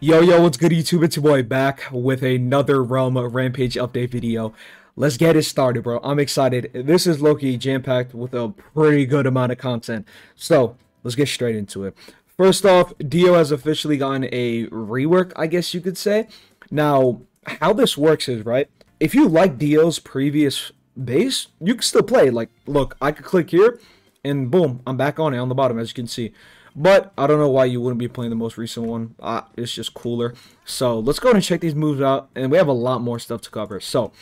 Yo, yo, what's good YouTube? It's your boy back with another Realm Rampage update video. Let's get it started, bro. I'm excited. This is Loki jam-packed with a pretty good amount of content. So, let's get straight into it. First off, Dio has officially gotten a rework, I guess you could say. Now, how this works is, right, if you like Dio's previous base, you can still play. Like, look, I could click here, and boom, I'm back on it on the bottom, as you can see. But I don't know why you wouldn't be playing the most recent one. Uh, it's just cooler. So let's go ahead and check these moves out. And we have a lot more stuff to cover. So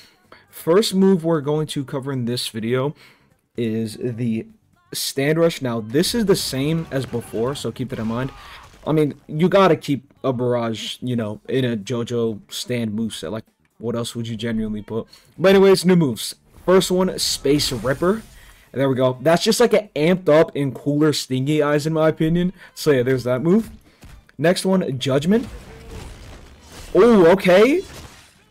first move we're going to cover in this video is the stand rush. Now this is the same as before. So keep that in mind. I mean, you got to keep a barrage, you know, in a JoJo stand moveset. Like, what else would you genuinely put? But anyways, new moves. First one, Space Ripper. There we go. That's just like an amped up and cooler Stingy Eyes in my opinion. So yeah, there's that move. Next one, Judgment. Oh, okay.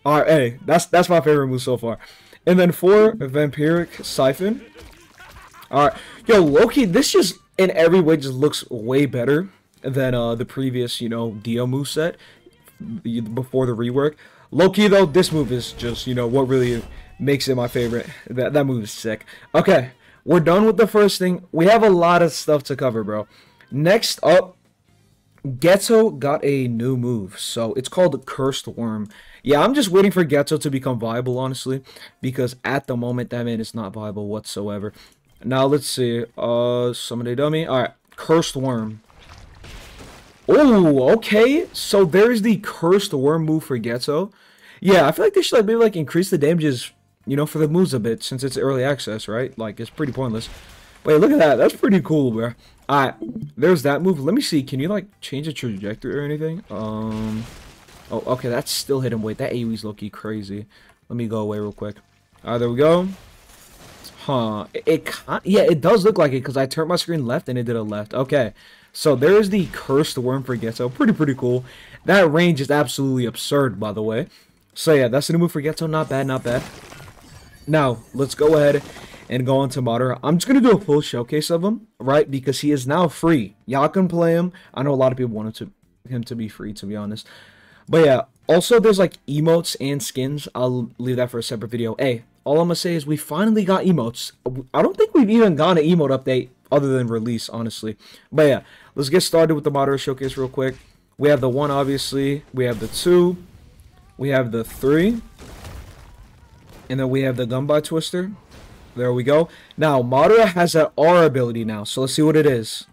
Alright, hey, that's that's my favorite move so far. And then four, Vampiric Siphon. Alright. Yo, Loki, this just in every way just looks way better than uh, the previous, you know, Dio move set before the rework. Loki though, this move is just, you know, what really makes it my favorite. That that move is sick. Okay. We're done with the first thing. We have a lot of stuff to cover, bro. Next up, Geto got a new move. So it's called Cursed Worm. Yeah, I'm just waiting for Geto to become viable, honestly. Because at the moment, that man is not viable whatsoever. Now, let's see. Uh, Summon Dummy. Alright, Cursed Worm. Oh, okay. So there's the Cursed Worm move for Geto. Yeah, I feel like they should like maybe like increase the damages you know, for the moves a bit, since it's early access, right? Like, it's pretty pointless. Wait, look at that. That's pretty cool, bro. Alright, there's that move. Let me see. Can you, like, change the trajectory or anything? Um, oh, okay, that's still hidden. Wait, that AoE's low-key crazy. Let me go away real quick. Alright, there we go. Huh. It, it yeah, it does look like it, because I turned my screen left and it did a left. Okay. So, there's the Cursed Worm for Geto. Pretty, pretty cool. That range is absolutely absurd, by the way. So, yeah, that's the new move for Geto. Not bad, not bad. Now, let's go ahead and go on to Madara. I'm just going to do a full showcase of him, right? Because he is now free. Y'all can play him. I know a lot of people wanted to, him to be free, to be honest. But yeah, also there's like emotes and skins. I'll leave that for a separate video. Hey, all I'm going to say is we finally got emotes. I don't think we've even gotten an emote update other than release, honestly. But yeah, let's get started with the Madara showcase real quick. We have the one, obviously. We have the two. We have the three. And then we have the Gunbai Twister. There we go. Now, Madara has an R ability now, so let's see what it is.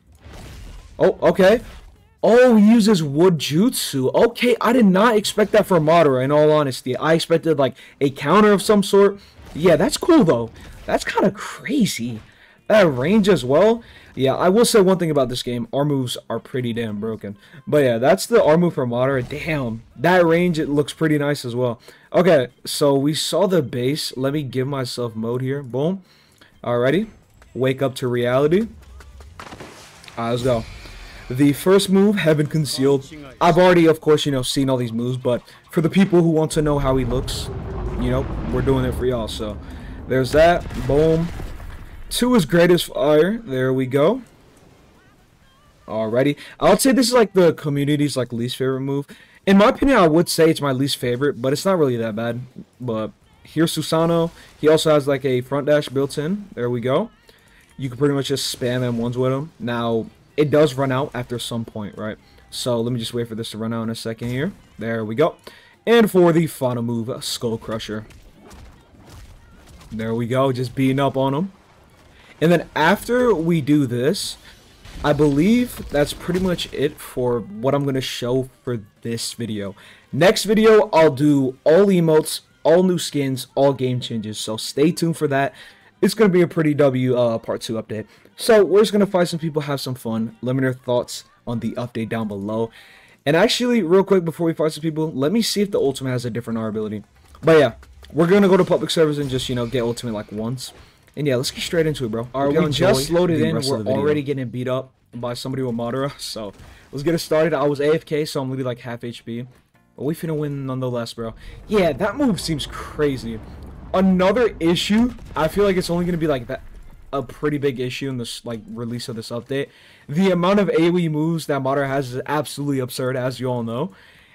Oh, okay. Oh, he uses Wood Jutsu. Okay, I did not expect that from Madara, in all honesty. I expected, like, a counter of some sort. Yeah, that's cool, though. That's kind of crazy. That range as well. Yeah, I will say one thing about this game. Our moves are pretty damn broken. But yeah, that's the R move for Madara. Damn, that range, it looks pretty nice as well. Okay, so we saw the base. Let me give myself mode here. Boom. Alrighty. Wake up to reality. Alright, let's go. The first move, Heaven Concealed. I've already, of course, you know, seen all these moves, but for the people who want to know how he looks, you know, we're doing it for y'all. So, there's that. Boom. Two is Greatest Fire. There we go. Alrighty. I would say this is like the community's like least favorite move. In my opinion, I would say it's my least favorite, but it's not really that bad. But here's Susano. He also has like a front dash built in. There we go. You can pretty much just spam M1s with him. Now, it does run out after some point, right? So let me just wait for this to run out in a second here. There we go. And for the final move, Skull Crusher. There we go, just beating up on him. And then after we do this, I believe that's pretty much it for what I'm going to show for this video. Next video, I'll do all emotes, all new skins, all game changes. So stay tuned for that. It's going to be a pretty W uh, part 2 update. So we're just going to find some people, have some fun. Let me know your thoughts on the update down below. And actually, real quick before we fight some people, let me see if the ultimate has a different R ability. But yeah, we're going to go to public servers and just, you know, get ultimate like once. And yeah, let's get straight into it, bro. Alright, we just loaded in. We're already getting beat up by somebody with Madara. So let's get it started. I was AFK, so I'm gonna be like half HP. But we finna win nonetheless, bro. Yeah, that move seems crazy. Another issue, I feel like it's only gonna be like that a pretty big issue in this like release of this update. The amount of AoE moves that Madara has is absolutely absurd, as you all know.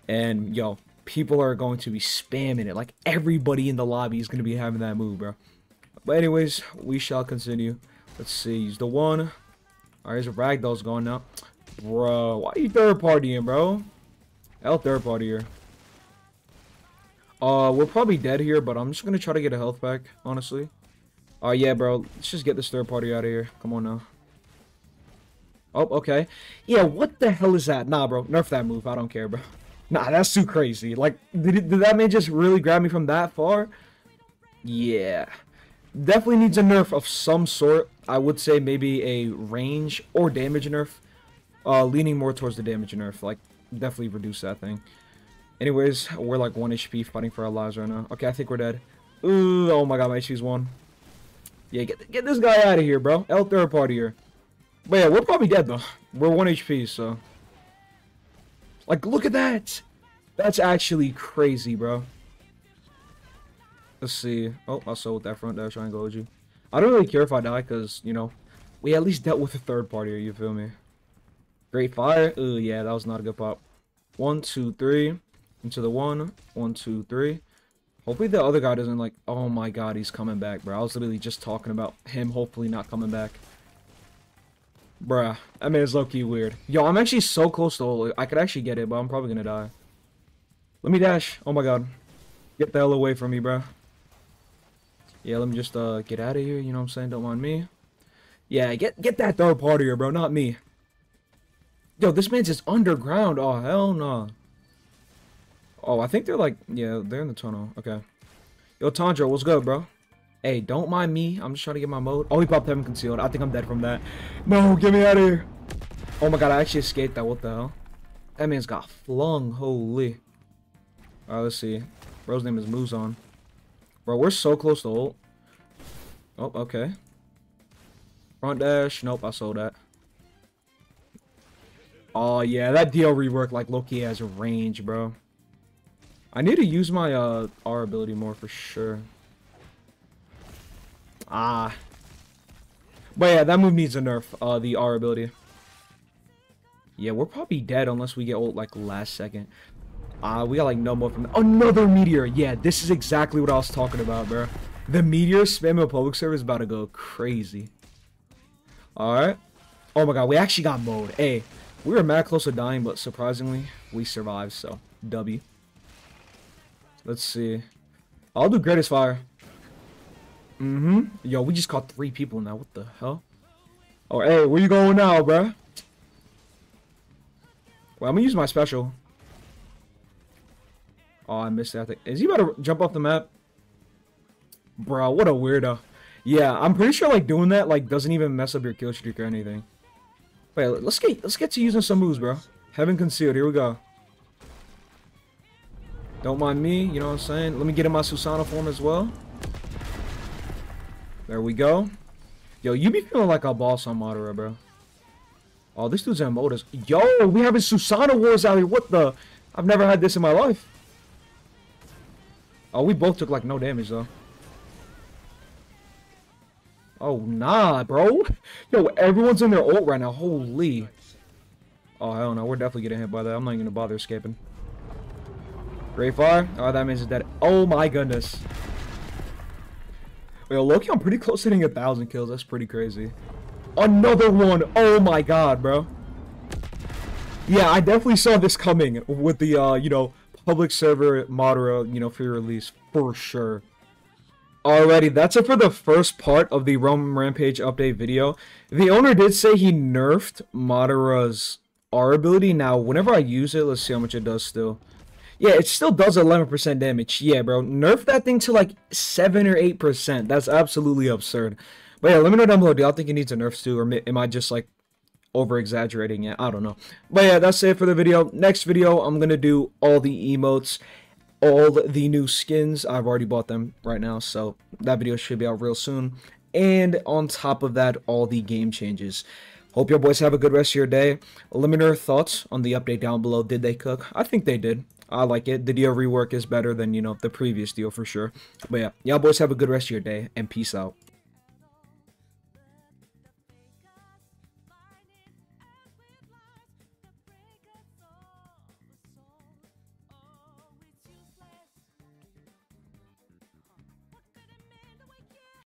And yo, people are going to be spamming it. Like everybody in the lobby is going to be having that move, bro. But anyways, we shall continue. Let's see. He's the one. Alright, a ragdoll's going now. Bro, why are you third partying, bro? L third party here. Uh, we're probably dead here, but I'm just gonna try to get a health back, honestly. Uh, yeah, bro. Let's just get this third party out of here. Come on now. Oh, okay. Yeah, what the hell is that? Nah, bro. Nerf that move. I don't care, bro. Nah, that's too crazy. Like, did, did that man just really grab me from that far? Yeah. Definitely needs a nerf of some sort. I would say maybe a range or damage nerf. Uh, leaning more towards the damage nerf. Like, definitely reduce that thing. Anyways, we're like 1 HP fighting for our lives right now. Okay, I think we're dead. Ooh, oh my god, my HP's 1. Yeah, get, get this guy out of here, bro. L third party here. But yeah, we're probably dead, though. We're 1 HP, so... Like, look at that! That's actually crazy, bro. Let's see. Oh, I with that front dash triangle you. I don't really care if I die, because, you know, we at least dealt with a third party you feel me? Great fire. Oh, yeah, that was not a good pop. One, two, three. Into the one. One, two, three. Hopefully the other guy doesn't like, oh my god, he's coming back, bro. I was literally just talking about him hopefully not coming back. Bruh, I mean, it's low-key weird. Yo, I'm actually so close to I could actually get it, but I'm probably gonna die. Let me dash. Oh my god. Get the hell away from me, bro. Yeah, let me just uh get out of here, you know what I'm saying? Don't mind me. Yeah, get get that third party here, bro, not me. Yo, this man's just underground. Oh, hell no. Nah. Oh, I think they're like, yeah, they're in the tunnel. Okay. Yo, Tandra, what's good, bro? Hey, don't mind me. I'm just trying to get my mode. Oh, he popped heaven concealed. I think I'm dead from that. No, get me out of here. Oh my god, I actually escaped that. What the hell? That man's got flung. Holy. Alright, let's see. Bro's name is Muzon. Bro, we're so close to ult. Oh, okay. Front dash. Nope, I sold that. Oh, yeah, that Dio rework like Loki has a range, bro. I need to use my uh, R ability more for sure. Ah. But yeah, that move needs a nerf, uh, the R ability. Yeah, we're probably dead unless we get ult like last second. Uh, we got like no more from another meteor. Yeah, this is exactly what I was talking about, bro. The meteor spam of public server is about to go crazy. Alright. Oh my god, we actually got mode. Hey, we were mad close to dying, but surprisingly, we survived, so W. Let's see. I'll do greatest fire. Mm-hmm. Yo, we just caught three people now. What the hell? Oh, hey, where you going now, bruh? Well, I'm gonna use my special. Oh, I missed that thing. Is he about to jump off the map? Bro, what a weirdo. Yeah, I'm pretty sure like doing that like doesn't even mess up your kill streak or anything. Wait, let's get let's get to using some moves, bro. Heaven concealed. Here we go. Don't mind me, you know what I'm saying? Let me get in my Susano form as well. There we go. Yo, you be feeling like a boss on Madara, bro. Oh, this dude's in Modus. Yo, we having Susano Wars out here. What the? I've never had this in my life. Oh, we both took like no damage though. Oh, nah, bro. Yo, everyone's in their ult right now. Holy. Oh, hell no. We're definitely getting hit by that. I'm not even gonna bother escaping. Great fire. Oh, that means it's dead. Oh my goodness. Yo, Loki, I'm pretty close to hitting a thousand kills. That's pretty crazy. Another one. Oh my god, bro. Yeah, I definitely saw this coming with the, uh, you know, public server Madara, you know, free release for sure. Alrighty, that's it for the first part of the Realm Rampage update video. The owner did say he nerfed Madara's R ability. Now, whenever I use it, let's see how much it does still. Yeah, it still does 11% damage. Yeah, bro. Nerf that thing to like 7 or 8%. That's absolutely absurd. But yeah, let me know down below. Do y'all think it needs a nerf too? Or am I just like over exaggerating it? I don't know. But yeah, that's it for the video. Next video, I'm going to do all the emotes, all the new skins. I've already bought them right now. So that video should be out real soon. And on top of that, all the game changes. Hope your boys have a good rest of your day. Let me know your thoughts on the update down below. Did they cook? I think they did. I like it. The Dio rework is better than, you know, the previous Dio for sure. But yeah, y'all boys have a good rest of your day, and peace out.